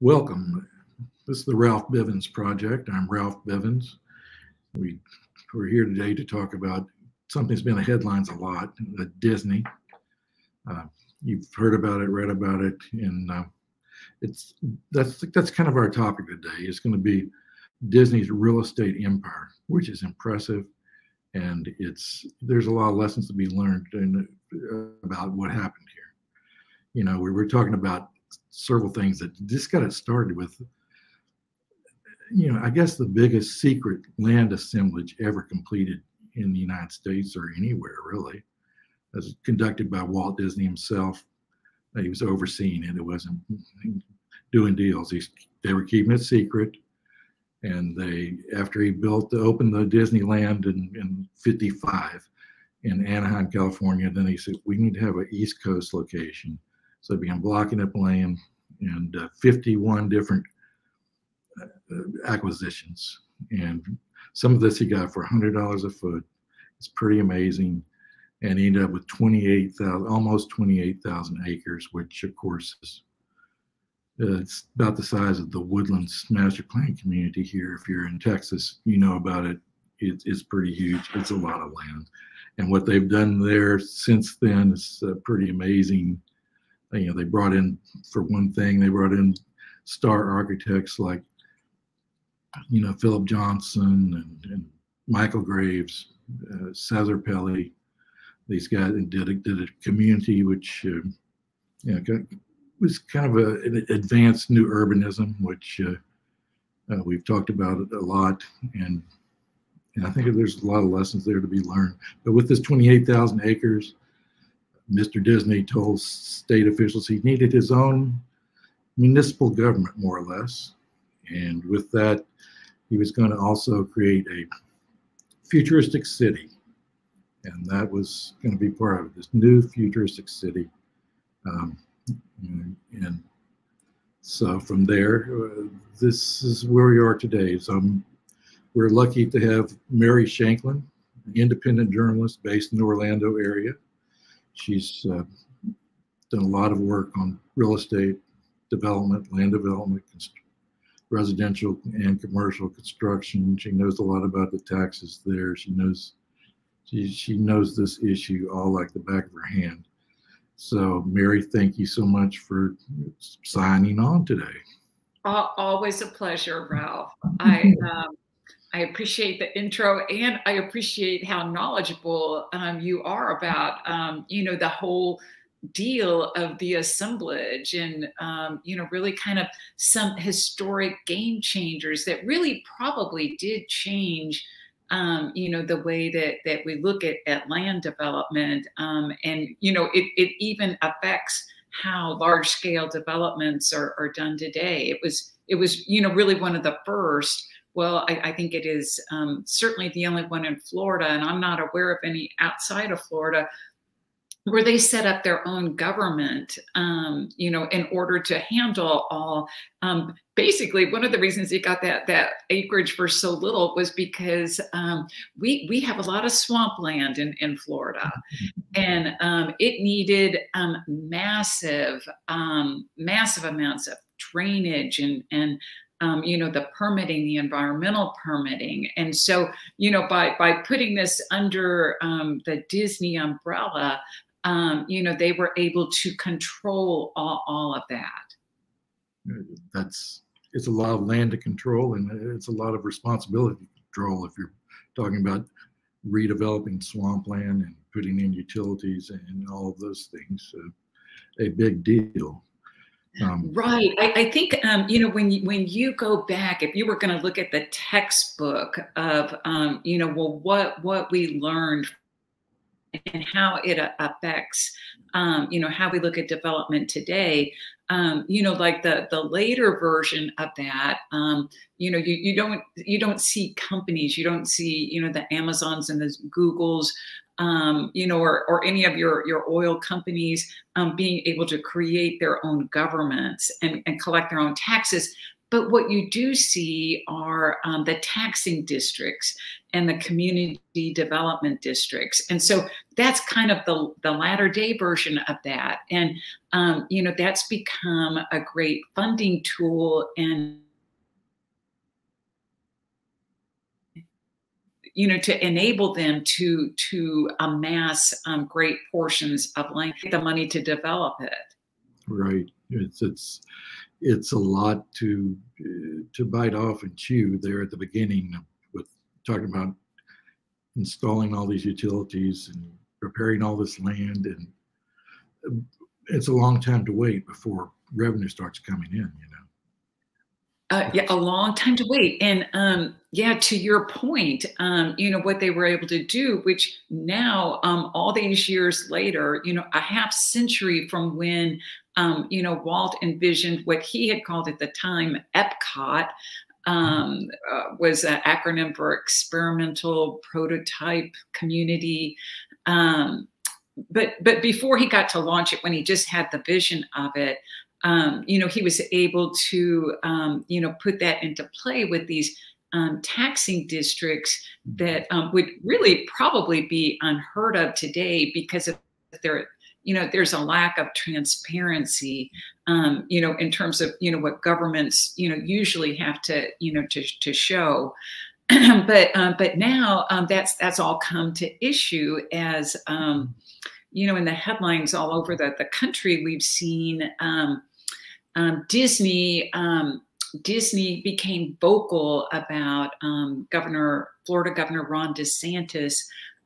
welcome. This is the Ralph Bivins Project. I'm Ralph Bivins. We, we're here today to talk about something that's been in the headlines a lot, uh, Disney. Uh, you've heard about it, read about it, and uh, it's that's that's kind of our topic today. It's going to be Disney's real estate empire, which is impressive, and it's there's a lot of lessons to be learned in, uh, about what happened here. You know, we were talking about several things that just got it started with. You know, I guess the biggest secret land assemblage ever completed in the United States or anywhere really, as conducted by Walt Disney himself. He was overseeing it. It wasn't doing deals. He's, they were keeping it secret. And they, after he built, opened the Disneyland in, in 55 in Anaheim, California, then he said, we need to have an East Coast location. So he began blocking up land and uh, 51 different uh, acquisitions. And some of this he got for $100 a foot. It's pretty amazing. And he ended up with 28,000, almost 28,000 acres, which of course is uh, it's about the size of the Woodlands Master Plan community here. If you're in Texas, you know about it. it it's pretty huge. It's a lot of land. And what they've done there since then is uh, pretty amazing. You know, they brought in, for one thing, they brought in star architects like you know, Philip Johnson and, and Michael Graves, uh, Cesar Pelli. These guys did a, did a community which, uh, you know, was kind of a, an advanced new urbanism, which uh, uh, we've talked about it a lot, and and I think there's a lot of lessons there to be learned. But with this 28,000 acres, Mr. Disney told state officials he needed his own municipal government, more or less. And with that, he was going to also create a futuristic city. And that was going to be part of this new futuristic city. Um, and so from there, uh, this is where we are today. So we're lucky to have Mary Shanklin, an independent journalist based in the Orlando area. She's uh, done a lot of work on real estate development, land development, residential and commercial construction. She knows a lot about the taxes there. She knows she, she knows this issue all like the back of her hand. So, Mary, thank you so much for signing on today. Always a pleasure, Ralph. I um, I appreciate the intro, and I appreciate how knowledgeable um, you are about um, you know the whole deal of the assemblage and um, you know really kind of some historic game changers that really probably did change um, you know the way that that we look at, at land development um, and you know it, it even affects how large scale developments are, are done today. It was it was you know really one of the first well, I, I, think it is um, certainly the only one in Florida, and I'm not aware of any outside of Florida where they set up their own government, um, you know, in order to handle all. Um, basically, one of the reasons they got that that acreage for so little was because um, we we have a lot of swampland in in Florida, and um, it needed um, massive um, massive amounts of drainage and and um, you know the permitting the environmental permitting and so you know by by putting this under um, the disney umbrella um, you know, they were able to control all, all of that. That's it's a lot of land to control, and it's a lot of responsibility to control if you're talking about redeveloping swampland and putting in utilities and all of those things. a big deal. Um, right. I, I think um, you know when you, when you go back, if you were going to look at the textbook of um, you know well what what we learned and how it affects um, you know how we look at development today um, you know like the the later version of that um, you know you, you don't you don't see companies you don't see you know the amazons and the googles um, you know, or, or any of your, your oil companies um, being able to create their own governments and, and collect their own taxes. but what you do see are um, the taxing districts and the community development districts. And so that's kind of the, the latter day version of that. And, um, you know, that's become a great funding tool and you know, to enable them to to amass um, great portions of land, the money to develop it. Right. It's it's it's a lot to to bite off and chew there at the beginning with talking about installing all these utilities and preparing all this land and um, it's a long time to wait before revenue starts coming in you know uh, yeah, a long time to wait. And um, yeah, to your point, um, you know, what they were able to do, which now, um, all these years later, you know, a half century from when, um, you know, Walt envisioned what he had called at the time EPCOT, um, uh, was an acronym for Experimental Prototype Community. Um, but but before he got to launch it, when he just had the vision of it, um, you know, he was able to, um, you know, put that into play with these um, taxing districts that um, would really probably be unheard of today because of their, you know, there's a lack of transparency, um, you know, in terms of, you know, what governments, you know, usually have to, you know, to, to show. but um, but now that's that's all come to issue as you know in the headlines all over the, the country we've seen um, um, Disney um, Disney became vocal about um, Governor Florida Governor Ron DeSantis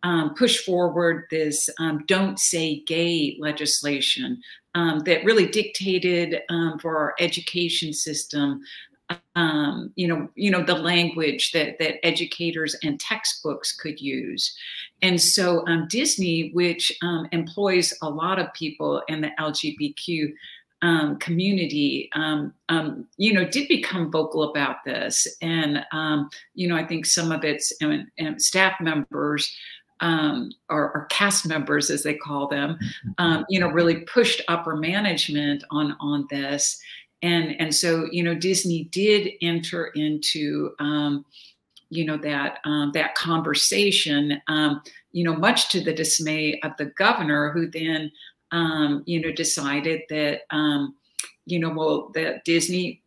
um, push forward this um, "Don't Say Gay" legislation um, that really dictated for our education system. You know, you know the language that that educators and textbooks could use, and so Disney, which employs a lot of people in the LGBTQ um, community, um, um, you know, did become vocal about this. And, um, you know, I think some of its um, um, staff members or, or, cast members, as they call them, mm-hmm. you know, really pushed upper management on, on this. And, and so, you know, Disney did enter into, you know, that, that conversation, you know, much to the dismay of the governor, who then um, you know, decided that, um, you know, well, that Disney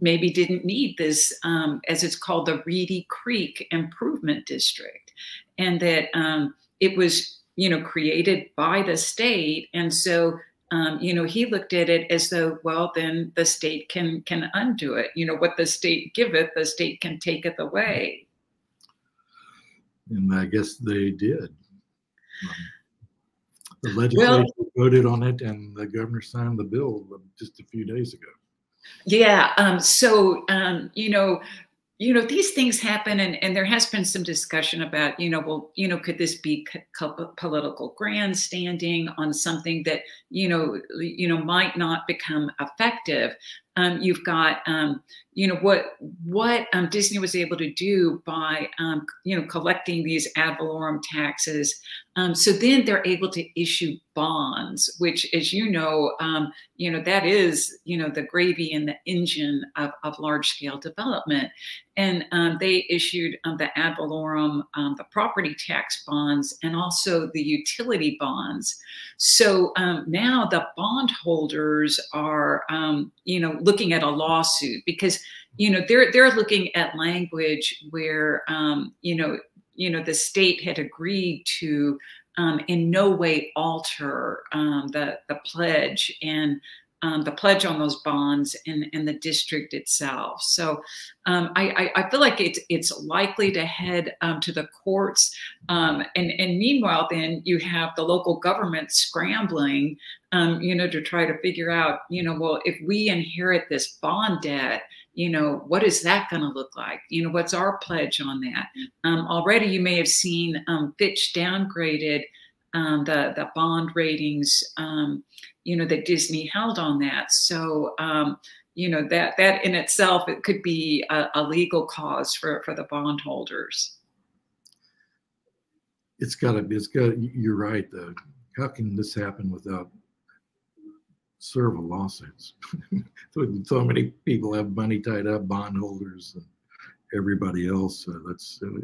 maybe didn't need this, um, as it's called, the Reedy Creek Improvement District, and that um, it was, you know, created by the state, and so. Um, you know, he looked at it as though, well, then the state can can undo it. You know, what the state giveth, the state can taketh away. And I guess they did. The legislature well, voted on it, and the governor signed the bill just a few days ago. Yeah. Um, so um, you know, you know these things happen and, and there has been some discussion about you know well you know could this be political grandstanding on something that you know you know might not become effective um, you've got um, you know what what um, Disney was able to do by um, you know collecting these ad valorem taxes. Um, so then they're able to issue bonds, which, as you know, um, you know that is you know the gravy and the engine of, of large scale development. And they issued the ad valorem, the property tax bonds, and also the utility bonds. So now the bondholders are you know looking at a lawsuit because you know they're they're looking at language where um, you know you know the state had agreed to um, in no way alter um, the the pledge. And um, the pledge on those bonds and, and the district itself. So um, I, I, feel like it's it's likely to head um, to the courts. Um, and, and meanwhile, then you have the local government scrambling, um, you know, to try to figure out, you know, well, if we inherit this bond debt, you know, what is that going to look like? You know, what's our pledge on that? Um, already, you may have seen Fitch downgraded the the bond ratings you know, that Disney held on that. So, um, you know, that that in itself, it could be a, a legal cause for, for the bondholders. It's got to be, it's got, you're right though. How can this happen without several lawsuits. so many people have money tied up, bondholders and everybody else. Uh, that's uh,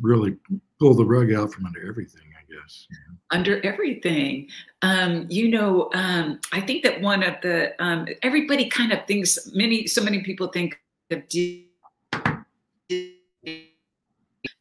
really pull the rug out from under everything, Guess. Under everything. Um, you know, um, I think that one of the, um, everybody kind of thinks, many, so many people think of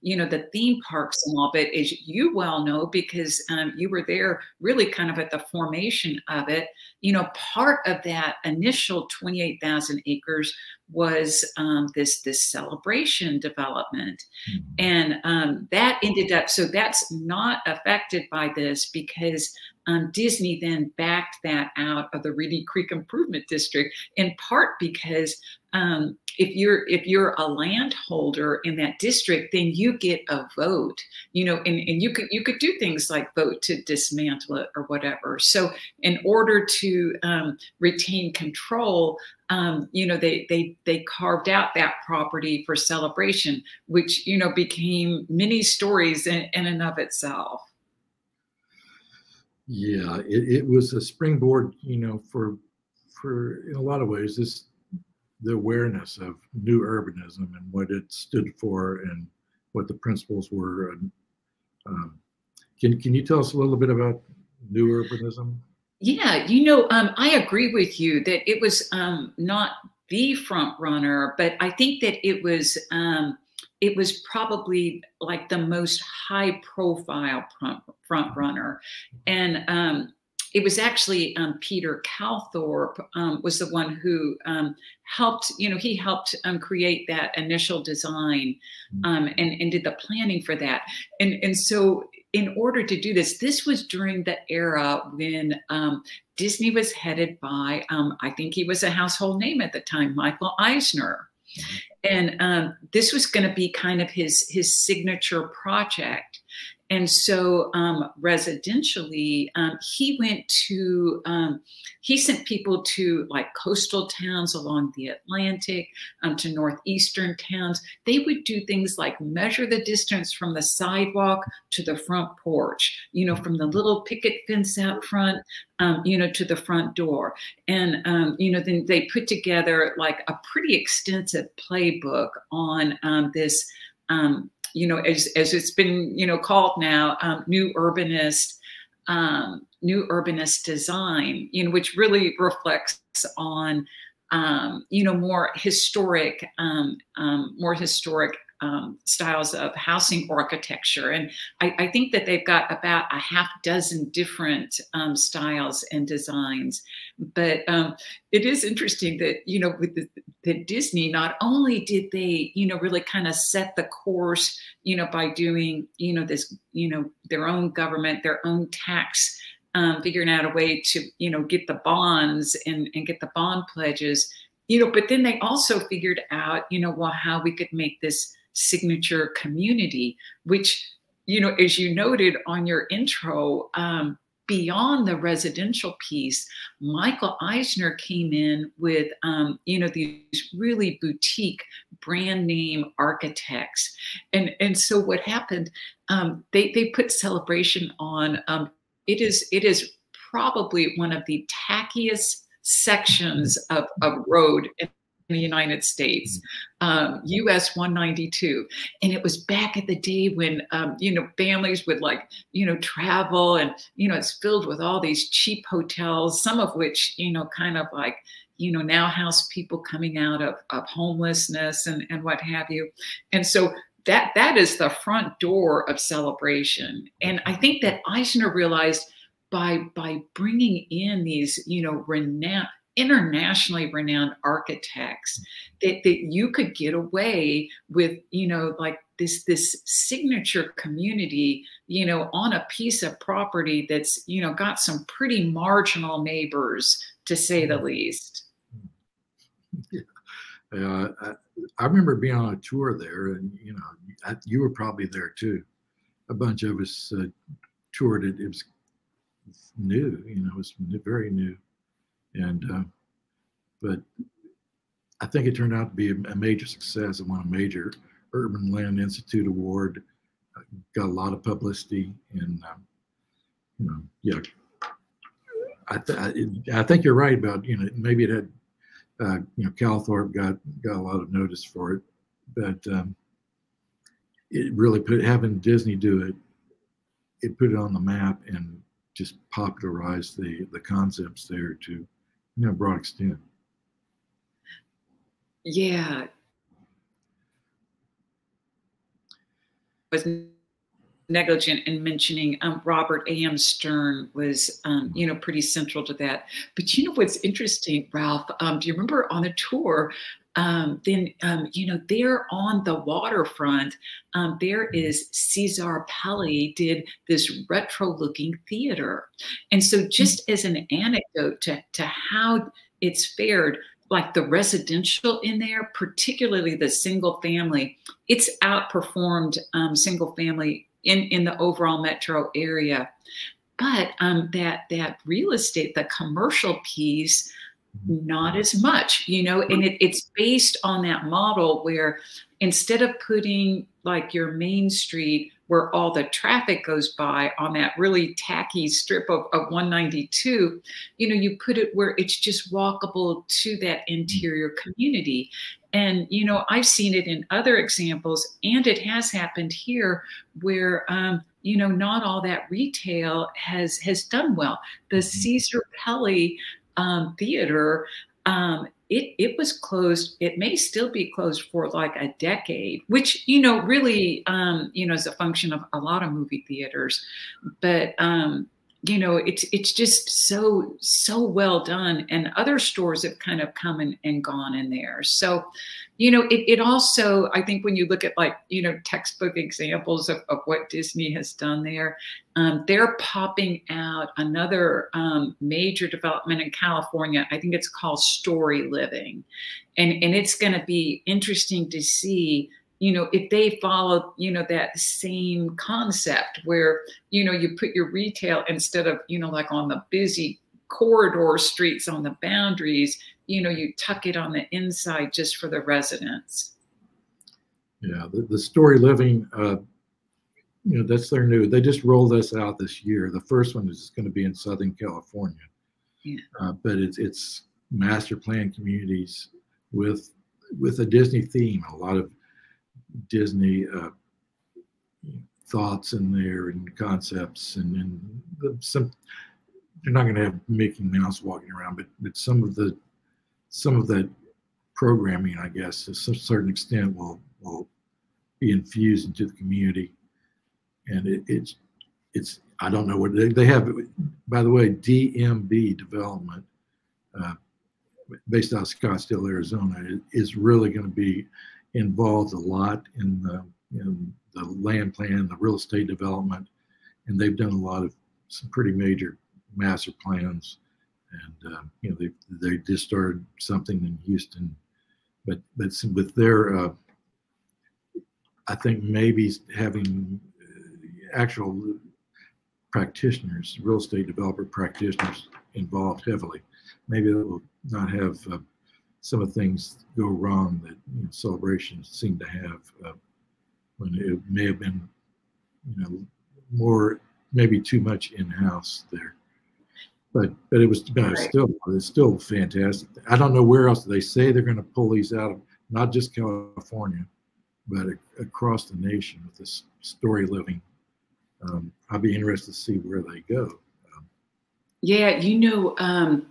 you know, the theme parks and all, but as you well know, because um, you were there really kind of at the formation of it, you know, part of that initial 28,000 acres was um, this this celebration development, mm-hmm. and um, that ended up. So that's not affected by this because um, Disney then backed that out of the Reedy Creek Improvement District, in part because um, if you're if you're a landholder in that district, then you get a vote. You know, and, and you could you could do things like vote to dismantle it or whatever. So in order to um, retain control, um, you know, they they they carved out that property for celebration, which you know became many stories in, in and of itself. Yeah, it, it was a springboard, you know, for for in a lot of ways this the awareness of new urbanism and what it stood for and what the principles were. And um, can can you tell us a little bit about new urbanism? Yeah, you know, um, I agree with you that it was um, not the front runner, but I think that it was um, it was probably like the most high profile front, front runner. And um, it was actually um, Peter Calthorpe um, was the one who um, helped, you know, he helped um, create that initial design mm-hmm. um, and, and did the planning for that. And, and so in order to do this, this was during the era when um, Disney was headed by, I think he was a household name at the time, Michael Eisner and um, this was going to be kind of his his signature project and so um, residentially um, he went to um, he sent people to like coastal towns along the atlantic um, to northeastern towns. They would do things like measure the distance from the sidewalk to the front porch you know from the little picket fence out front um, you know to the front door. And um, you know then they put together like a pretty extensive playbook on this um, you know, as, as it's been, you know, called now, um, new urbanist, um, new urbanist design, you know, which really reflects on, um, you know, more historic, um, um, more historic um, styles of housing architecture. And I, I, think that they've got about a half dozen different um, styles and designs. But um, it is interesting that, you know, with the, the, Disney, not only did they, you know, really kind of set the course, you know, by doing, you know, this, you know, their own government, their own tax, um, figuring out a way to, you know, get the bonds and, and get the bond pledges, you know, but then they also figured out, you know, well, how we could make this signature community, which, you know, as you noted on your intro, um, beyond the residential piece, Michael Eisner came in with, um, you know, these really boutique brand name architects. And, and so what happened, um, they, they put celebration on, um, it is, it is probably one of the tackiest sections of, of road the United States, um, US 192. And it was back at the day when, um, you know, families would like, you know, travel and, you know, it's filled with all these cheap hotels, some of which, you know, kind of like, you know, now house people coming out of, of homelessness and, and what have you. And so that that is the front door of celebration. And I think that Eisner realized by by bringing in these, you know, renowned internationally renowned architects that, that you could get away with you know like this this signature community you know on a piece of property that's you know got some pretty marginal neighbors to say the mm-hmm. least yeah. Uh, I, I, remember being on a tour there and you know I, you were probably there too a bunch of us uh, toured it it was new you know it was very new and uh, but I think it turned out to be a, major success. It won a major Urban Land Institute award, uh, got a lot of publicity, and um, you know, yeah. I, th- I, I think you're right about you know maybe it had uh, you know Calthorpe got got a lot of notice for it, but um, it really put having Disney do it, it put it on the map and just popularized the the concepts there to know broad extent. Yeah. Was negligent in mentioning um, Robert A.M. Stern was, um, you know, pretty central to that. But you know what's interesting, Ralph? Um, do you remember on the tour? Um, then, um, you know, there on the waterfront, um, there is Cesar Pelli did this retro-looking theater, and so just as an anecdote to to how it's fared like the residential in there, particularly the single family, it's outperformed um, single family in, in the overall metro area. But um, that that real estate, the commercial piece, not as much, you know, and it, it's based on that model where instead of putting like your main street where all the traffic goes by on that really tacky strip of, of 192, you know, you put it where it's just walkable to that interior community. And, you know, I've seen it in other examples, and it has happened here where, um, you know, not all that retail has has done well. The mm-hmm. Cesar Pelli um, Theater um, it it was closed. It may still be closed for like a decade, which you know really um, you know is a function of a lot of movie theaters. But um, you know it's it's just so so well done, and other stores have kind of come and, and gone in there. So you know, it, it also, I think when you look at like, you know, textbook examples of, of what Disney has done there, um, they're popping out another um, major development in California. I think it's called Story Living. And, and it's going to be interesting to see you know, if they follow, you know, that same concept where, you know, you put your retail instead of, you know, like on the busy corridor streets on the boundaries, you know, you tuck it on the inside just for the residents. Yeah, the, the story living, uh, you know, that's their new. They just rolled this out this year. The first one is going to be in Southern California, yeah. uh, but it's it's master plan communities with with a Disney theme. A lot of Disney uh, thoughts in there and concepts, and, and the, some. They're not going to have Mickey Mouse walking around, but but some of the some of that programming, I guess, to a certain extent, will will be infused into the community, and it, it's it's I don't know what they, they have. By the way, DMB Development, uh, based out of Scottsdale, Arizona, is really going to be involved a lot in the in the land plan, the real estate development, and they've done a lot of some pretty major master plans. And um, you know they they just started something in Houston, but but with their uh, I think maybe having uh, actual practitioners, real estate developer practitioners involved heavily, maybe it will not have uh, some of the things go wrong that you know, celebrations seem to have uh, when it may have been you know more maybe too much in house there but but it was but still it's still fantastic. I don't know where else they say they're going to pull these out of not just California, but across the nation with this story living. Um, I'd be interested to see where they go. Um, yeah, you know, um,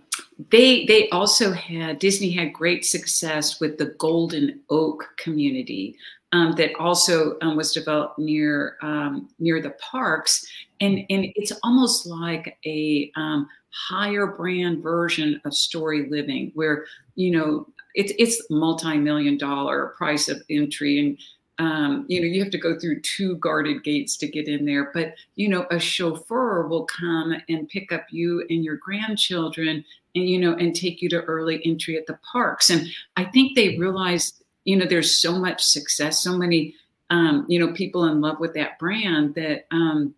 they they also had Disney had great success with the Golden Oak community um, that also um, was developed near um, near the parks, and and it's almost like a um, higher brand version of story living where you know it's it's multi-million dollar price of entry. And um, you know you have to go through two guarded gates to get in there but you know a chauffeur will come and pick up you and your grandchildren and you know and take you to early entry at the parks. And i think they realized you know there's so much success so many um, you know people in love with that brand that um,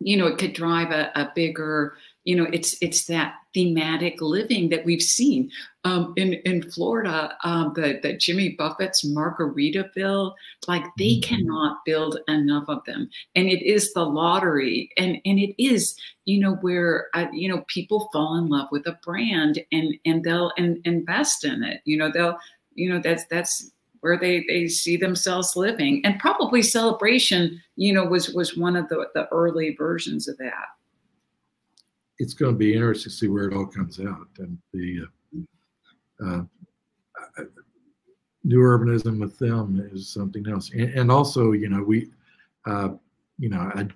you know it could drive a, a bigger you know, it's it's that thematic living that we've seen um, in in Florida. Um, the the Jimmy Buffett's Margaritaville, like they mm-hmm. cannot build enough of them, and it is the lottery, and and it is you know where uh, you know people fall in love with a brand and and they'll and invest in it. You know they'll you know that's that's where they they see themselves living, and probably celebration. You know was was one of the the early versions of that it's going to be interesting to see where it all comes out. And the uh, uh, new urbanism with them is something else. And, and also, you know, we, uh, you know, I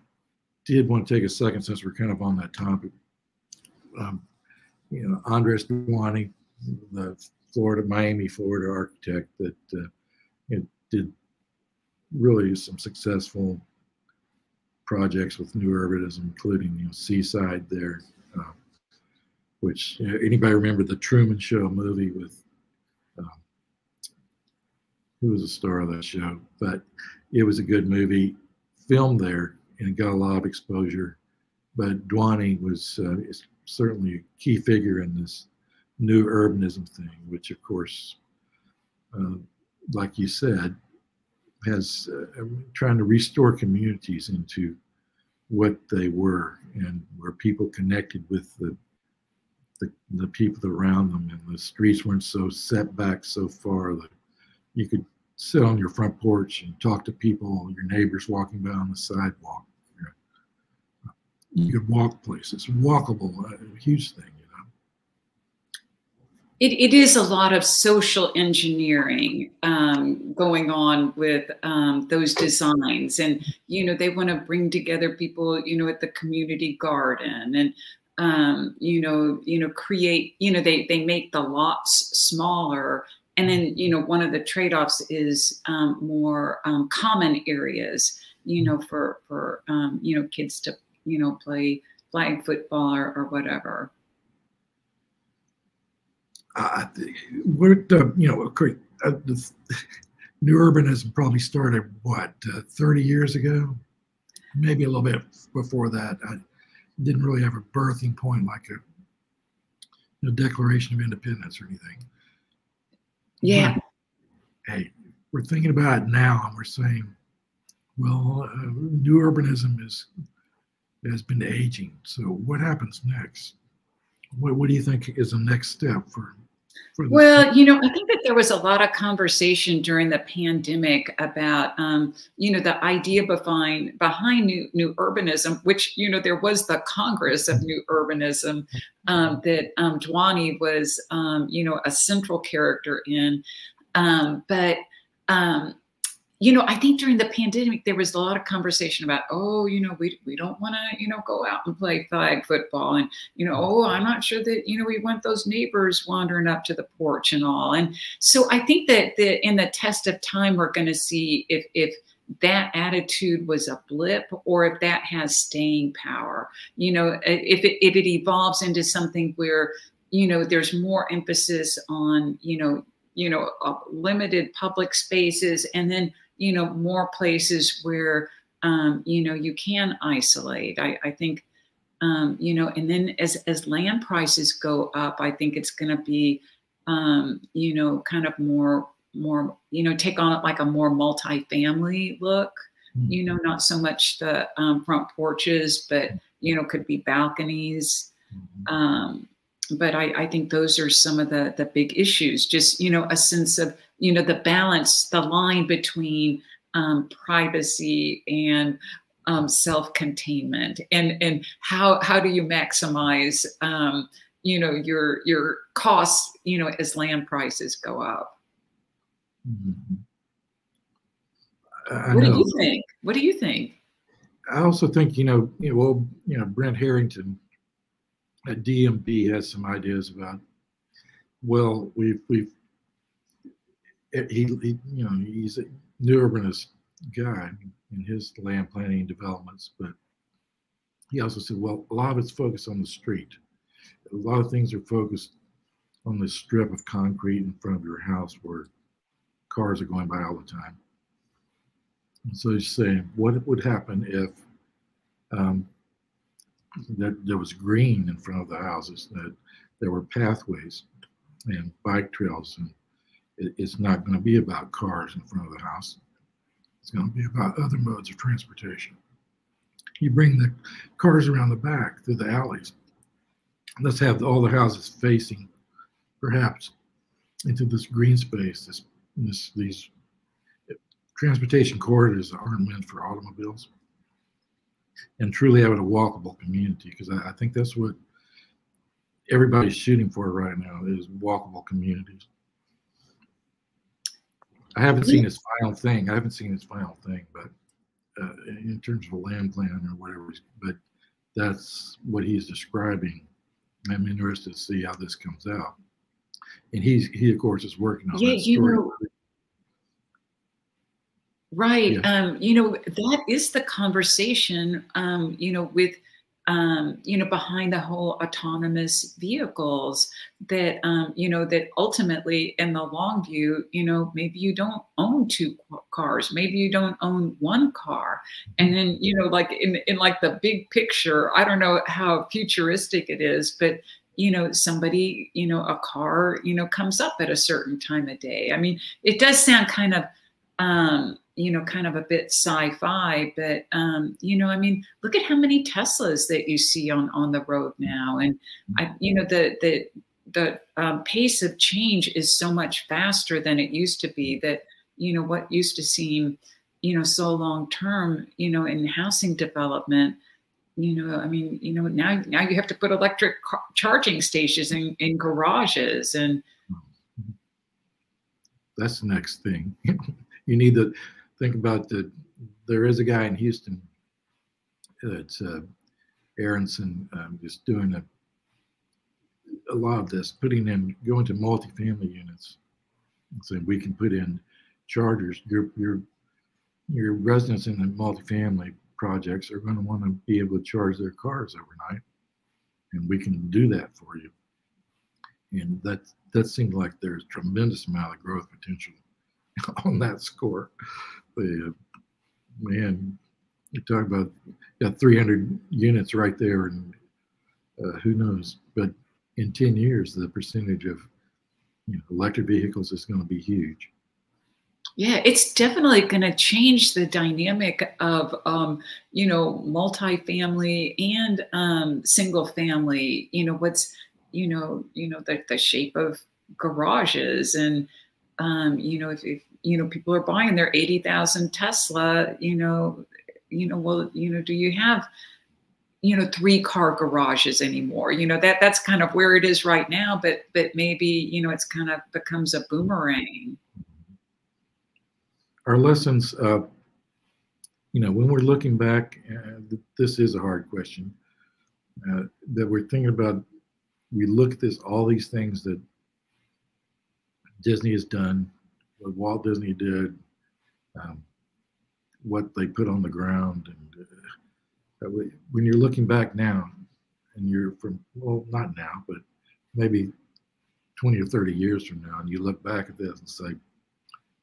did want to take a second since we're kind of on that topic. Um, you know, Andres Duany, the Florida, Miami, Florida architect that uh, you know, did really some successful projects with new urbanism, including you know, Seaside there, uh, which you know, anybody remember the Truman Show movie with um, who was the star of that show? But it was a good movie, filmed there, and got a lot of exposure. But Duany was uh, certainly a key figure in this new urbanism thing, which of course, uh, like you said, has uh, trying to restore communities into what they were and where people connected with the, the, the people around them and the streets weren't so set back so far that you could sit on your front porch and talk to people, your neighbors walking by on the sidewalk. You could walk places, walkable, a huge thing. It, it is a lot of social engineering um, going on with um, those designs. And, you know, they want to bring together people, you know, at the community garden and, um, you know, you know, create, you know, they, they make the lots smaller. And then, you know, one of the trade-offs is um, more um, common areas, you know, for, for um, you know, kids to, you know, play flag football or, or whatever uh, what uh, you know, uh, the new urbanism probably started what uh, 30 years ago, maybe a little bit before that. I didn't really have a birthing point like a you know, Declaration of Independence or anything. Yeah. But, hey, we're thinking about it now, and we're saying, well, uh, new urbanism is has been aging. So what happens next? What, what do you think is the next step for well, you know, I think that there was a lot of conversation during the pandemic about, um, you know, the idea behind behind new new urbanism, which you know there was the Congress of New Urbanism um, that um, Duany was, um, you know, a central character in, um, but um, you know, I think during the pandemic, there was a lot of conversation about, oh, you know, we, we don't want to, you know, go out and play flag football. And, you know, oh, I'm not sure that, you know, we want those neighbors wandering up to the porch and all. And so I think that the, in the test of time, we're going to see if, if that attitude was a blip or if that has staying power. You know, if it, if it evolves into something where, you know, there's more emphasis on, you know, you know, uh, limited public spaces and then you know, more places where, um, you know, you can isolate. I, I think, um, you know, and then as, as land prices go up, I think it's going to be, um, you know, kind of more, more, you know, take on like a more multi-family look, mm-hmm. you know, not so much the um, front porches, but, you know, could be balconies. Mm-hmm. Um, but I, I think those are some of the, the big issues, just, you know, a sense of, you know, the balance, the line between um, privacy and um, self-containment, and and how how do you maximize, um, you know, your your costs, you know, as land prices go up. Mm-hmm. What know. do you think? What do you think? I also think you know, you know, well, you know, Brent Herrington at DMB has some ideas about. Well, we've we've he, he, you know, he's a new urbanist guy in his land planning developments, but he also said, well, a lot of it's focused on the street. A lot of things are focused on the strip of concrete in front of your house where cars are going by all the time. And so he's saying, what would happen if um, that there was green in front of the houses, that there were pathways and bike trails. And it's not going to be about cars in front of the house. It's going to be about other modes of transportation. You bring the cars around the back through the alleys. Let's have all the houses facing, perhaps, into this green space, this, this these eh, transportation corridors aren't meant for automobiles and truly have a walkable community because I, I, think that's what everybody's shooting for right now is walkable communities. I haven't seen his final thing. I haven't seen his final thing, but uh, in terms of a land plan or whatever, but that's what he's describing. I'm interested to see how this comes out. And he's he of course is working on yeah, that story. Know, Right. Yeah. Um, you know, that is the conversation, um, you know, with, um, you know, behind the whole autonomous vehicles that, um, you know, that ultimately in the long view, you know, maybe you don't own two cars, maybe you don't own one car. And then, you know, like in, in like the big picture, I don't know how futuristic it is, but you know somebody you know a car you know comes up at a certain time of day i mean it does sound kind of um you know, kind of a bit sci-fi, but um, you know, I mean, look at how many Teslas that you see on on the road now, and I, you know, the the the um, pace of change is so much faster than it used to be. That you know, what used to seem, you know, so long term, you know, in housing development, you know, I mean, you know, now now you have to put electric charging stations in, in garages, and that's the next thing. you need the think about the there is a guy in Houston that's uh, Aronson um, just doing a a lot of this, putting in going to multifamily units. So we can put in chargers. Your your your residents in the multifamily projects are going to want to be able to charge their cars overnight, and we can do that for you. And that that seems like there's tremendous amount of growth potential on that score the man, you talk about got 300 units right there, and uh, who knows? But in 10 years, the percentage of you know, electric vehicles is going to be huge. Yeah, it's definitely going to change the dynamic of, um, you know, multifamily and um, single family. You know, what's, you know, you know the the shape of garages and, um, you know, if, if you know, people are buying their 80,000 Tesla, you know, you know, well, you know, do you have, you know, three car garages anymore? You know, that that's kind of where it is right now, but, but maybe, you know, it's kind of becomes a boomerang. Our lessons, uh, you know, when we're looking back, uh, this is a hard question uh, that we're thinking about. We look at this, all these things that Disney has done, what Walt Disney did, um, what they put on the ground, and uh, when you're looking back now, and you're from well, not now, but maybe 20 or 30 years from now, and you look back at this and say,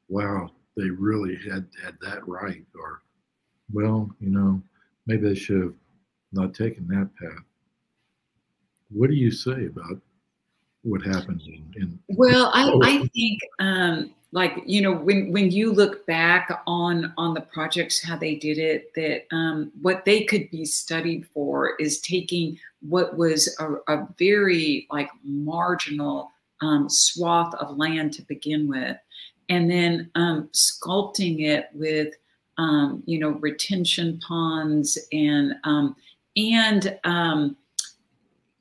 "Wow, they really had had that right," or, "Well, you know, maybe they should have not taken that path." What do you say about what happened in, in well I, I think um, like you know when when you look back on on the projects how they did it that um, what they could be studied for is taking what was a, a very like marginal um, swath of land to begin with and then um, sculpting it with um, you know retention ponds and um, and um,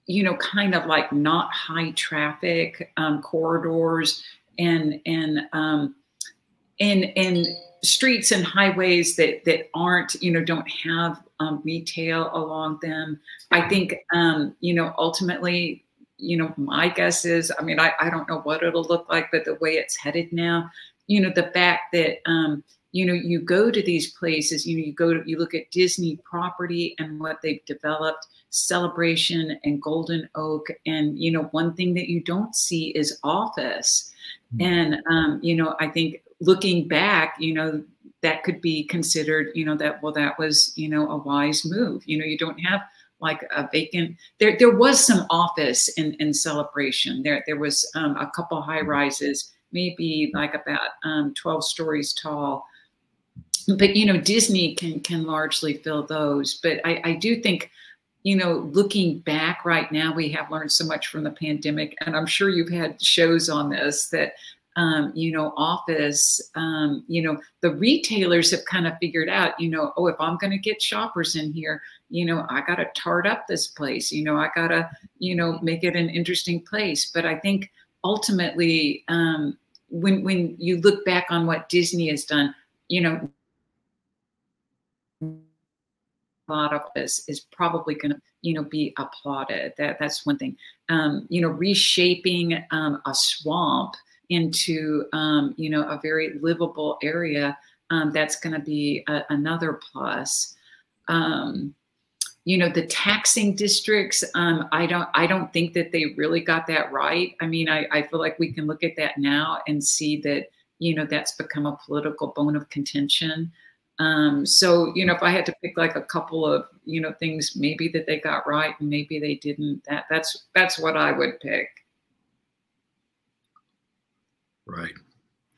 you know kind of like not high traffic corridors and and um, and streets and highways that that aren't you know don't have um, retail along them. I think um, you know ultimately you know my guess is I mean I, I don't know what it'll look like, but the way it's headed now, you know the fact that um, you know you go to these places you know you go to you look at disney property and what they've developed celebration and golden oak and you know one thing that you don't see is office. And, um, you know, I think looking back, you know, that could be considered, you know, that, well, that was, you know, a wise move. You know, you don't have like a vacant. There, there was some office in in celebration. There, there was um, a couple high rises, maybe like about um, twelve stories tall. But you know, Disney can can largely fill those. But I, I do think you know, looking back right now, we have learned so much from the pandemic, and I'm sure you've had shows on this that, um, you know, office, um, you know, the retailers have kind of figured out, you know, oh, if I'm going to get shoppers in here, you know, I got to tart up this place, you know, I got to, you know, make it an interesting place. But I think ultimately, um, when when you look back on what Disney has done, you know, lot of this is probably going to you know be applauded. That that's one thing. Um, you know reshaping um, a swamp into um, you know a very livable area um, that's going to be a, another plus. Um, you know the taxing districts um, i don't i don't think that they really got that right. I mean I, I feel like we can look at that now and see that you know that's become a political bone of contention um, so, you know, if I had to pick like a couple of, you know, things maybe that they got right and maybe they didn't, that that's that's what I would pick. Right.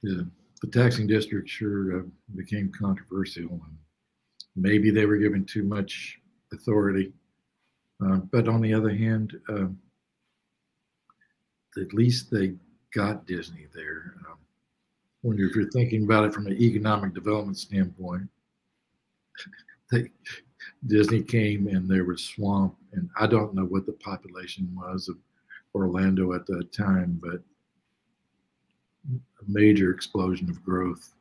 Yeah. The taxing district sure uh, became controversial and maybe they were given too much authority. Uh, but on the other hand, uh, at least they got Disney there. Um, when you're, if you're thinking about it from an economic development standpoint, they, Disney came and there was swamp, and I don't know what the population was of Orlando at that time, but a major explosion of growth.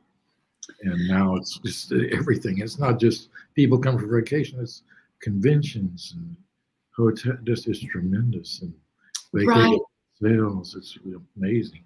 And now it's just everything. It's not just people come for vacation; it's conventions and hotel. Just it's tremendous and right. sales. It's amazing.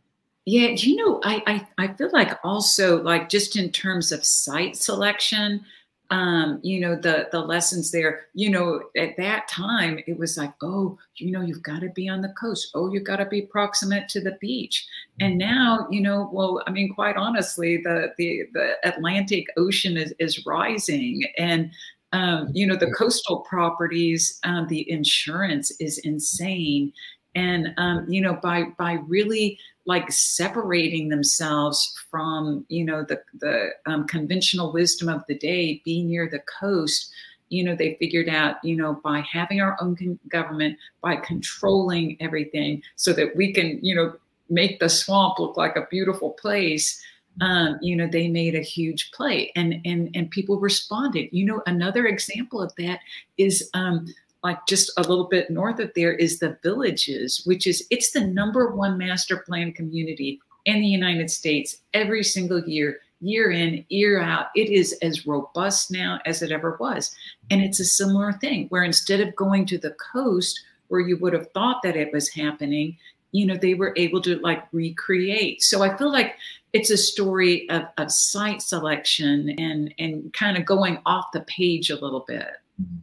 Yeah, you know, I, I I feel like also like just in terms of site selection, um, you know, the the lessons there, you know, at that time it was like, oh, you know, you've got to be on the coast. Oh, you've got to be proximate to the beach. And mm-hmm. now, you know, well, I mean, quite honestly, the the the Atlantic Ocean is is rising and um, you know, the coastal properties, um, the insurance is insane. And um, you know, by by really like separating themselves from you know the the um, conventional wisdom of the day be near the coast. You know they figured out you know by having our own government by controlling everything so that we can you know make the swamp look like a beautiful place um, you know they made a huge play. And and and people responded. You know another example of that is um, like just a little bit north of there is the villages which is it's the number one master plan community in the united states every single year year in year out. It is as robust now as it ever was. And it's a similar thing where instead of going to the coast where you would have thought that it was happening you know they were able to like recreate. So i feel like it's a story of, of site selection and and kind of going off the page a little bit. Mm-hmm.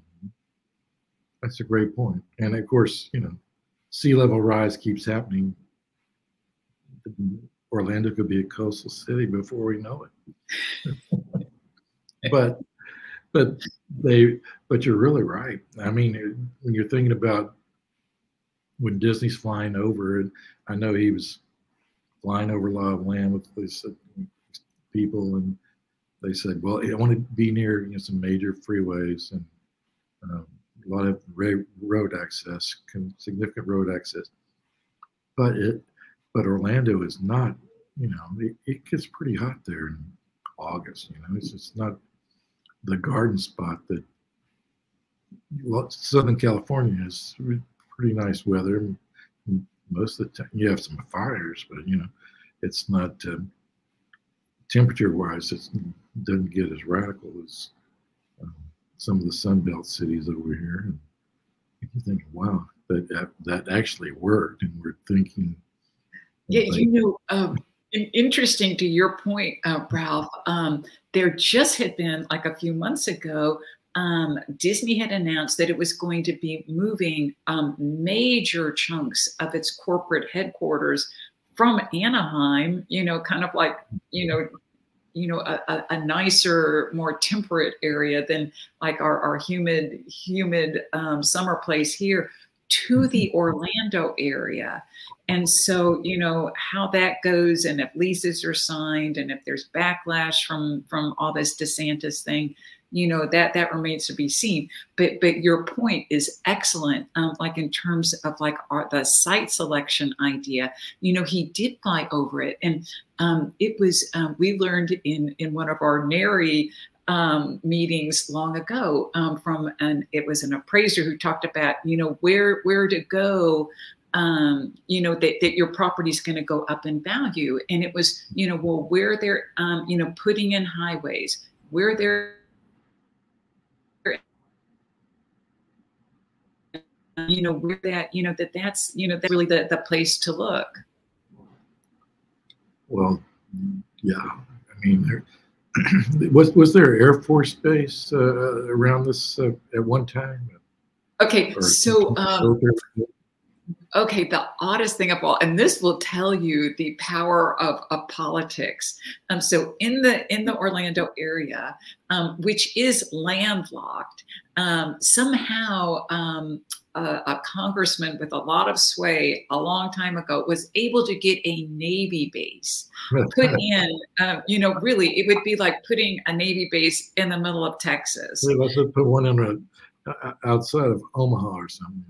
That's a great point. And of course, you know, sea level rise keeps happening. Orlando could be a coastal city before we know it. but but they but you're really right. I mean, when you're thinking about when Disney's flying over, and I know he was flying over a lot of land with these people, and they said, "Well, I want to be near you know, some major freeways," and um, a lot of road access, significant road access. But it, but Orlando is not. You know, it, it gets pretty hot there in August. You know, it's just not the garden spot that Southern California is pretty nice weather. Most of the time, you have some fires, but you know, it's not uh, temperature-wise. It doesn't get as radical as um, some of the Sunbelt cities over here. And you're thinking, wow, that that actually worked. And we're thinking, yeah, like, you know, um, interesting to your point, uh, Ralph. Um, there just had been like a few months ago. Um, Disney had announced that it was going to be moving um, major chunks of its corporate headquarters from Anaheim, you know, kind of like, you know, you know a, a, nicer, more temperate area than like our, our humid humid um, summer place here to the mm-hmm. Orlando area. And so, you know, how that goes and if leases are signed and if there's backlash from from all this DeSantis thing, you know, that that remains to be seen. But but your point is excellent. Um, like in terms of like our, the site selection idea, you know, he did fly over it. And um, it was um, we learned in in one of our NAREE um, meetings long ago um, from an it was an appraiser who talked about you know where where to go um, you know that, that your property is going to go up in value and it was you know well where they're um, you know putting in highways where they're you know where that you know that that's you know that's really the, the place to look well yeah i mean there was was there Air Force Base uh, around this uh, at one time? Okay, or so um, okay, the oddest thing of all, and this will tell you the power of, of politics. Um, so in the in the Orlando area, um, which is landlocked, um, somehow um, a, a, congressman with a lot of sway a long time ago was able to get a Navy base put in. Uh, you know, really, it would be like putting a Navy base in the middle of Texas. let's put one in a, outside of Omaha or something.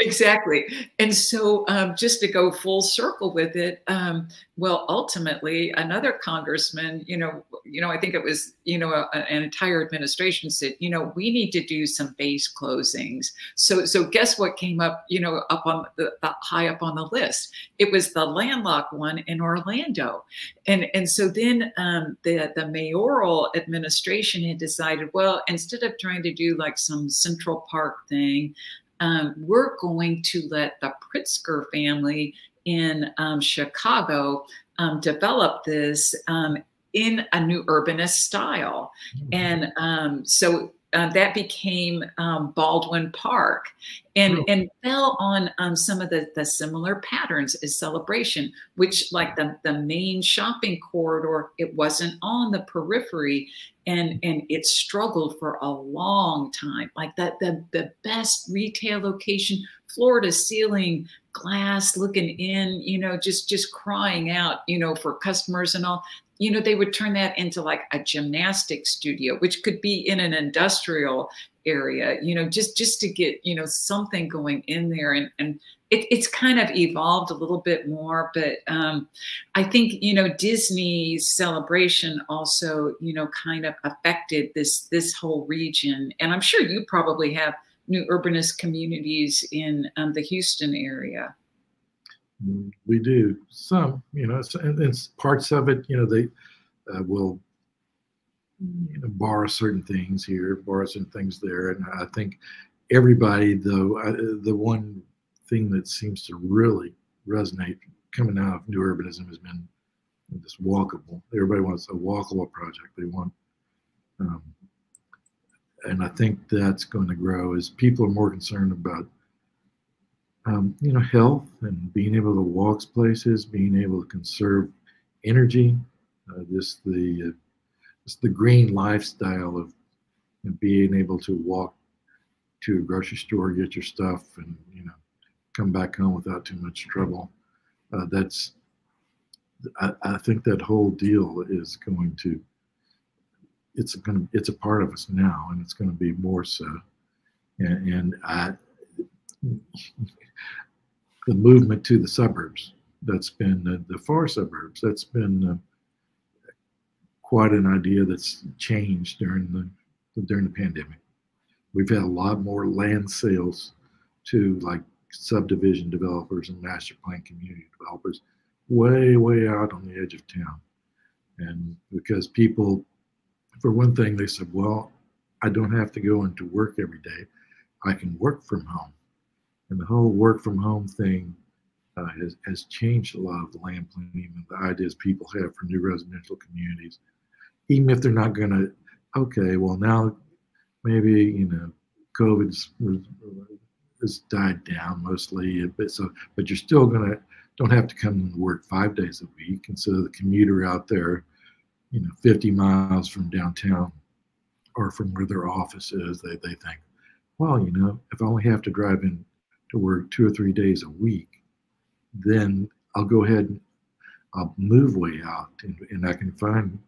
Exactly. And so, um, just to go full circle with it, um, well, ultimately, another congressman, you know, you know, I think it was, you know, a, an entire administration said, you know, we need to do some base closings. So, so guess what came up, you know, up on the, the high up on the list? It was the landlocked one in Orlando, and and so then um, the the mayoral administration had decided, well, instead of trying to do like some Central Park thing, um, we're going to let the Pritzker family in um, Chicago um, develop this um, in a new urbanist style. Mm-hmm. And um, so uh, that became um, Baldwin Park and, oh. and fell on um, some of the, the similar patterns as celebration, which like the, the main shopping corridor, it wasn't on the periphery and, and it struggled for a long time. Like that, the, the best retail location, floor to ceiling, glass looking in, you know, just, just crying out, you know, for customers and all you know, they would turn that into like a gymnastic studio, which could be in an industrial area, you know, just just to get, you know, something going in there. And and it, it's kind of evolved a little bit more, but um, I think, you know, Disney's celebration also, you know, kind of affected this this whole region. And I'm sure you probably have new urbanist communities in um, the Houston area. We do some, you know, and parts of it. You know, they uh, will you know, borrow certain things here, borrow some things there, and I think everybody, though, I, the one thing that seems to really resonate coming out of new urbanism has been this walkable. Everybody wants a walkable project. They want, um, and I think that's going to grow as people are more concerned about um, you know, health and being able to walk places, being able to conserve energy, uh, just the uh, just the green lifestyle of being able to walk to a grocery store, get your stuff, and you know, come back home without too much trouble. Uh, that's I, I, think that whole deal is going to it's going to it's a part of us now, and it's going to be more so. And, and I the movement to the suburbs. That's been the, the far suburbs. That's been uh, quite an idea that's changed during the during the pandemic. We've had a lot more land sales to like subdivision developers and master plan community developers way way out on the edge of town and because people for one thing they said well i don't have to go into work every day i can work from home and the whole work from home thing uh, has, has changed a lot of the land planning and the ideas people have for new residential communities. Even if they're not going to, okay, well, now maybe, you know, COVID's has died down mostly, but so, but you're still going to, don't have to come to work five days a week. And so the commuter out there, you know, 50 miles from downtown or from where their office is, they, they think, well, you know, if I only have to drive in to work two or three days a week, then I'll go ahead and I'll move way out and, and I can find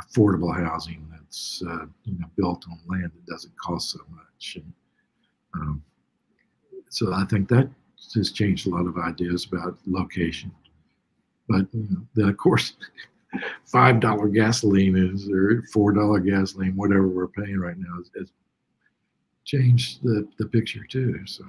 affordable housing that's uh, you know built on land that doesn't cost so much. And, um, so I think that has changed a lot of ideas about location. But you know, then of course, five dollar gasoline is or four dollar gasoline, whatever we're paying right now, has changed the the picture too. So.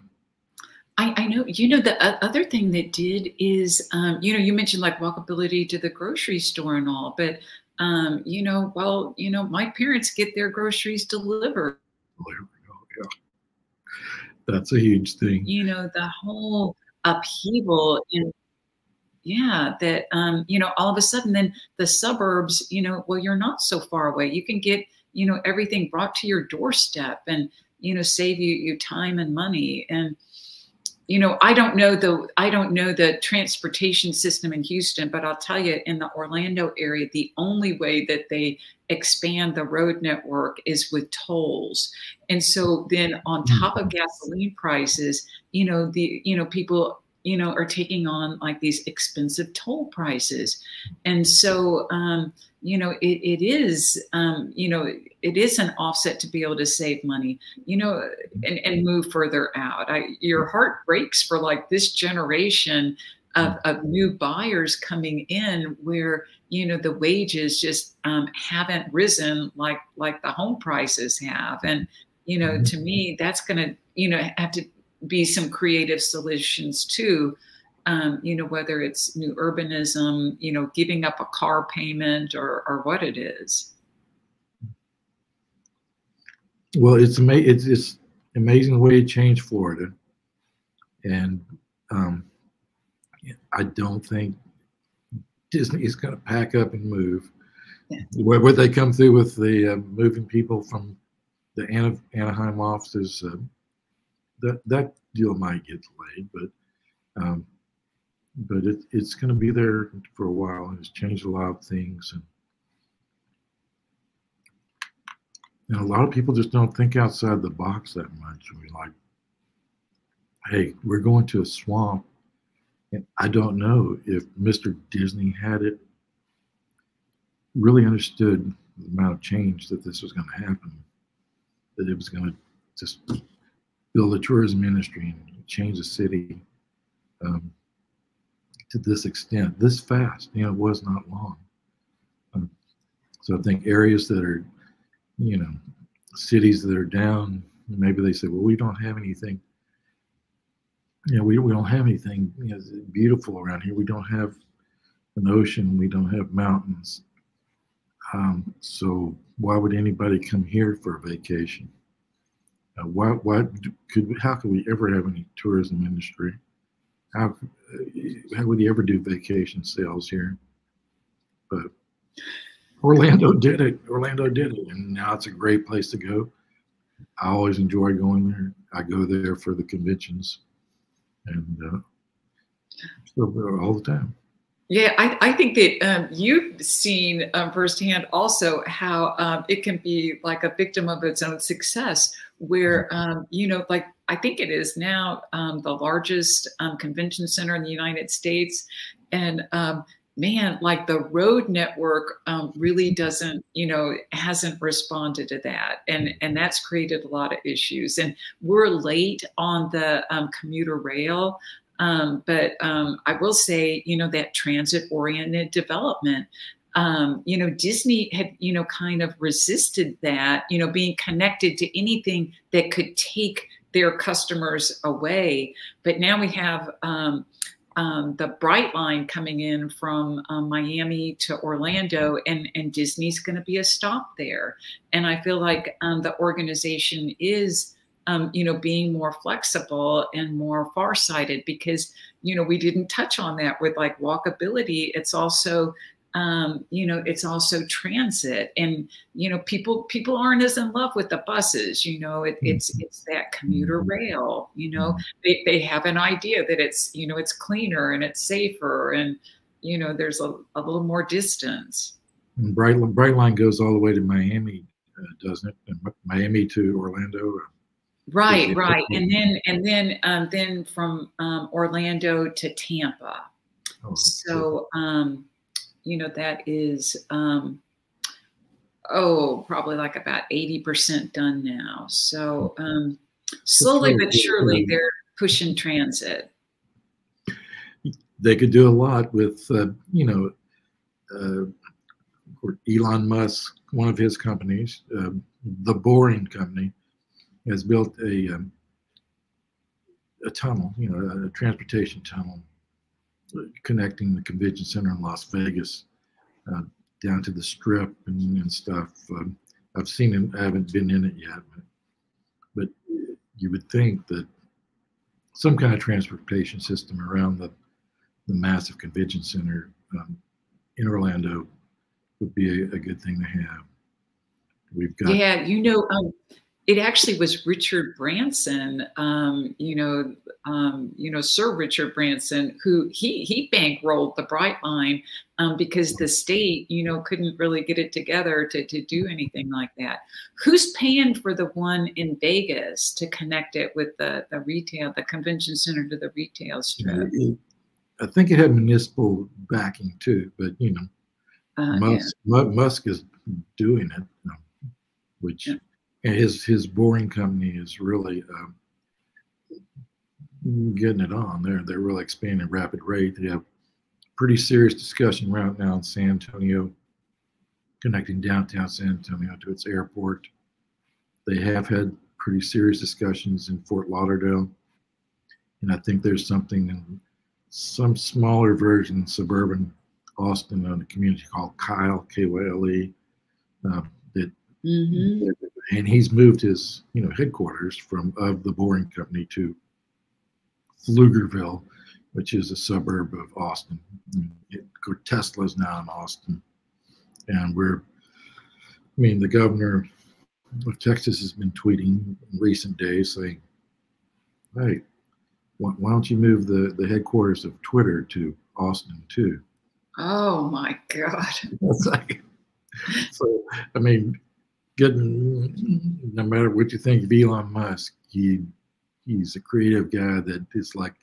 I, I, know, you know, the other thing that did is, um, you know, you mentioned like walkability to the grocery store and all, but, um, you know, well, you know, my parents get their groceries delivered. There we go. Yeah. That's a huge thing. You know, the whole upheaval in, yeah, that, um, you know, all of a sudden then the suburbs, you know, well, you're not so far away. You can get, you know, everything brought to your doorstep and, you know, save you, you time and money. And, you know, I don't know the I don't know the transportation system in Houston, but I'll tell you, in the Orlando area, the only way that they expand the road network is with tolls. And so then on top of gasoline prices, you know, the you know people you know are taking on like these expensive toll prices, and so um, you know, it, it is, um, you know, it is an offset to be able to save money, you know, and, and move further out. I, your heart breaks for like this generation of, of new buyers coming in where, you know, the wages just um, haven't risen like, like the home prices have. And, you know, mm-hmm. to me, that's going to, you know, have to be some creative solutions too um, you know, whether it's new urbanism, you know, giving up a car payment or, or what it is. Well, it's amazing. It's, it's amazing the way it changed Florida, and um, I don't think Disney is going to pack up and move. Yeah. Where, where they come through with the uh, moving people from the Anaheim offices, uh, that that deal might get delayed, but um, but it, it's going to be there for a while and it's changed a lot of things and, and a lot of people just don't think outside the box that much we like hey we're going to a swamp and i don't know if mr disney had it really understood the amount of change that this was going to happen that it was going to just build a tourism industry and change the city um, to this extent, this fast. You know, it was not long. Um, so I think areas that are, you know, cities that are down, maybe they say, well, we don't have anything. You know, we, we don't have anything you know, beautiful around here. We don't have an ocean. We don't have mountains. Um, so why would anybody come here for a vacation? Uh, why, why could how could we ever have any tourism industry? How how would you ever do vacation sales here? But Orlando did it. Orlando did it, and now it's a great place to go. I always enjoy going there. I go there for the conventions, and uh, all the time. Yeah, I, I think that um, you've seen um, firsthand also how um, it can be like a victim of its own success, where, um, you know, like I think it is now um, the largest um, convention center in the United States. And man, like the road network really doesn't, you know, hasn't responded to that. And, and that's created a lot of issues. And we're late on the commuter rail. Um, but um, I will say, you know, that transit oriented development. Um, you know, Disney had, you know, kind of resisted that, you know, being connected to anything that could take their customers away. But now we have um, um, the Brightline coming in from um, Miami to Orlando, and, and Disney's going to be a stop there. And I feel like um, the organization is um, you know, being more flexible and more farsighted because, you know, we didn't touch on that with like walkability. It's also, um, you know, it's also transit and, you know, people, people aren't as in love with the buses, you know, it, it's, mm-hmm. it's that commuter mm-hmm. rail, you know, mm-hmm. they, they have an idea that it's, you know, it's cleaner and it's safer and, you know, there's a, a little more distance. And Brightline, Brightline goes all the way to Miami, uh, doesn't it? And Miami to Orlando. Right, right, and then and then um, then from um, Orlando to Tampa. Oh, so um, you know that is um, oh probably like about eighty percent done now. So um, slowly but surely they're pushing transit. They could do a lot with uh, you know uh, Elon Musk, one of his companies, uh, the Boring Company has built a um, a tunnel, you know, a transportation tunnel connecting the convention center in Las Vegas uh, down to the Strip and, and stuff. Um, I've seen it. I haven't been in it yet, but, but you would think that some kind of transportation system around the the massive convention center um, in Orlando would be a, a, good thing to have. We've got yeah, you know, um, it actually was Richard Branson, um, you know, um, you know, Sir Richard Branson, who he he bankrolled the Brightline um, because the state, you know, couldn't really get it together to to do anything like that. Who's paying for the one in Vegas to connect it with the the retail, the convention center to the retail strip? I think it had municipal backing too, but you know, uh, Musk, yeah. Musk is doing it, which. Yeah his his boring company is really um, getting it on. They're they're really expanding at rapid rate. They have pretty serious discussion right now in San Antonio, connecting downtown San Antonio to its airport. They have had pretty serious discussions in Fort Lauderdale, and I think there's something in some smaller version, suburban Austin, on a community called Kyle K Y L E, uh, that mm-hmm and he's moved his you know headquarters from of the boring company to Pflugerville, which is a suburb of Austin. It, Tesla's now in Austin, and we're. I mean, the governor of Texas has been tweeting in recent days saying, "Hey, why, why don't you move the the headquarters of Twitter to Austin too?" Oh my God! like, so I mean, getting no matter what you think of Elon Musk, he he's a creative guy that is like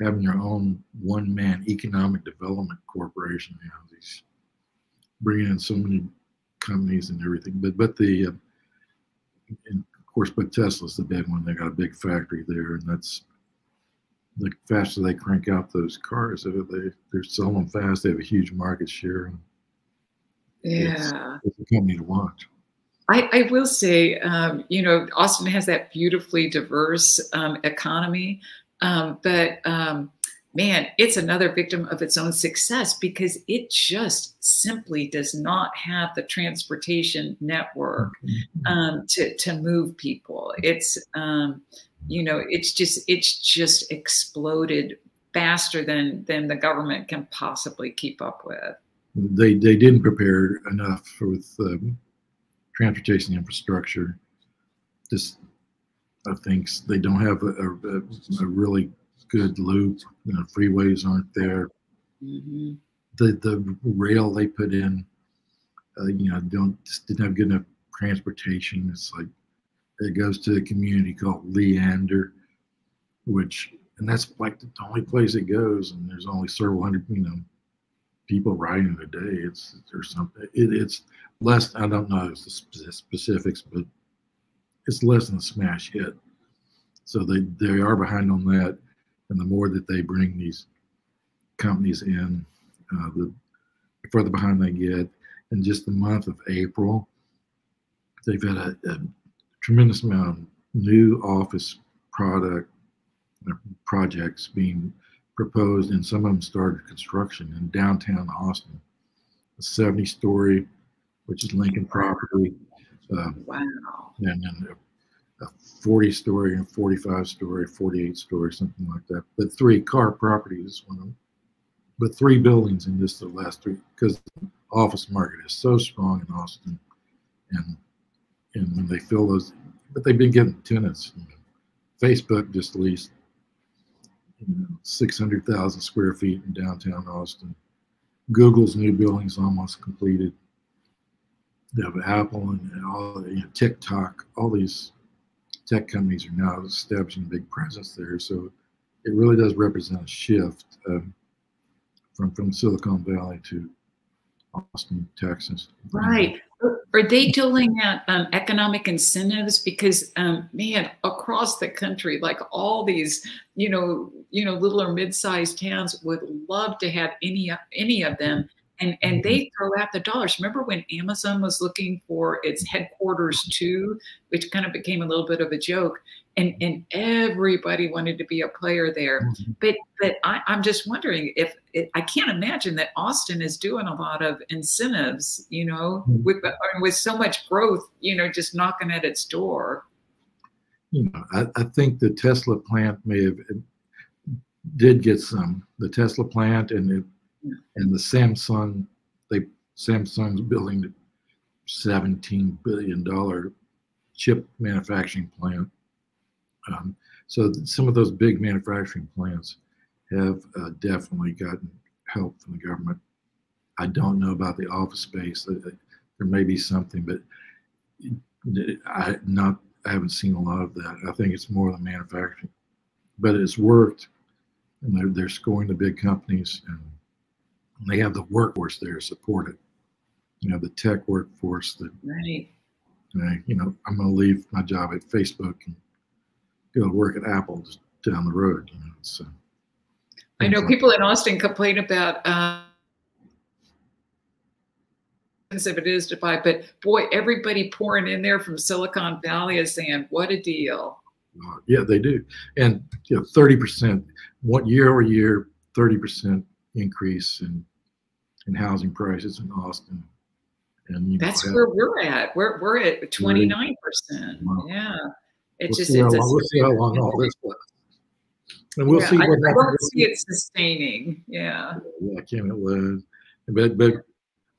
having your own one man economic development corporation. You know, he's bringing in so many companies and everything. But but the uh, and of course, but Tesla's the big one. They got a big factory there, and that's the faster they crank out those cars, they they're selling fast. They have a huge market share. yeah, it's, it's a company to watch. I, I will say, um, you know, Austin has that beautifully diverse um, economy, um, but um, man, it's another victim of its own success because it just simply does not have the transportation network mm-hmm. um, to to move people. It's um, you know, it's just it's just exploded faster than than the government can possibly keep up with. They they didn't prepare enough with um, transportation infrastructure. Just, I think they don't have a, a, a really good loop. You know, freeways aren't there. Mm-hmm. The the rail they put in, uh, you know, don't didn't have good enough transportation. It's like it goes to a community called Leander, which and that's like the only place it goes, and there's only several hundred, you know, people riding a day. It's or something. It, it's less. I don't know the specifics, but it's less than a smash hit. So they they are behind on that, and the more that they bring these companies in, uh, the further behind they get. In just the month of April, they've had a, a tremendous amount of new office product uh, projects being proposed, and some of them started construction in downtown Austin. A 70 story, which is Lincoln property. Uh, wow. And then a, a 40 story and 45 story, 48 story, something like that. But three car properties, one of them. But three buildings in just the last three, because the office market is so strong in Austin. And and when they fill those, but they've been getting tenants. Facebook just leased you know, 600,000 square feet in downtown Austin. Google's new building's almost completed. you have Apple and, and all you know, TikTok, all these tech companies are now establishing a big presence there. So it really does represent a shift um, from from Silicon Valley to Austin, Texas. Right. Are they doling out um, economic incentives? Because um, man, across the country, like all these, you know, you know, little or mid-sized towns would love to have any any of them and and they mm-hmm. throw out the dollars. Remember when Amazon was looking for its headquarters too, which kind of became a little bit of a joke, and and everybody wanted to be a player there. Mm-hmm. But but I, am just wondering if it, I can't imagine that Austin is doing a lot of incentives, you know, mm-hmm. with with so much growth, you know, just knocking at its door. You know, I, I think the Tesla plant may have did get some. The Tesla plant and it and the Samsung, they Samsung's building a 17 billion dollar chip manufacturing plant. Um, so some of those big manufacturing plants have uh, definitely gotten help from the government. I don't know about the office space. There may be something, but I not I haven't seen a lot of that. I think it's more the manufacturing, but it's worked, and they're they're scoring the big companies and they have the workforce there supported. You know, the tech workforce that, right. you know, I'm going to leave my job at Facebook and go work at Apple just down the road. You know, so. I know people in Austin complain about uh, expensive it is to buy, but boy, everybody pouring in there from Silicon Valley is saying, "What a deal!" Uh, yeah, they do, and you know, thirty percent, what year over year, thirty percent increase in in housing prices in Austin. And you that's know, where we're at. We're we're at twenty nine percent. Yeah, it we'll just see how, long, we'll see how long all this lasts. And we'll yeah, see what I, I don't see it sustaining. Yeah. Yeah, can it live? But but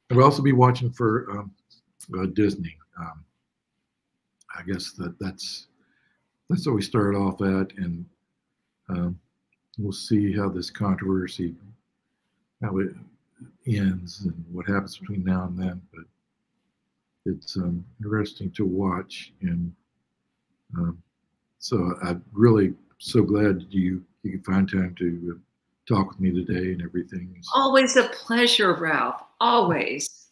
we'll also be watching for um, uh, Disney. Um, I guess that that's that's what we started off at, and um, we'll see how this controversy how it ends and what happens between now and then. But it's um, interesting to watch, and um, so I'm really so glad you you could find time to uh, talk with me today and everything. Always a pleasure, Ralph. Always.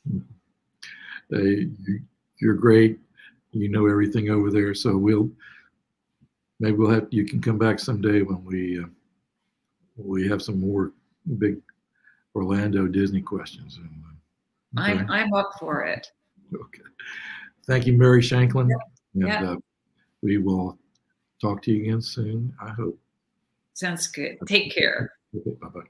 Hey, you, you're great. You know everything over there, so we'll maybe we'll have you can come back someday when we uh, we have some more big Orlando Disney questions. Uh, okay. I'm, I'm up for it. Okay. Thank you, Mary Shanklin. And Uh, we will talk to you again soon, I hope. Sounds good. Take care. Bye bye.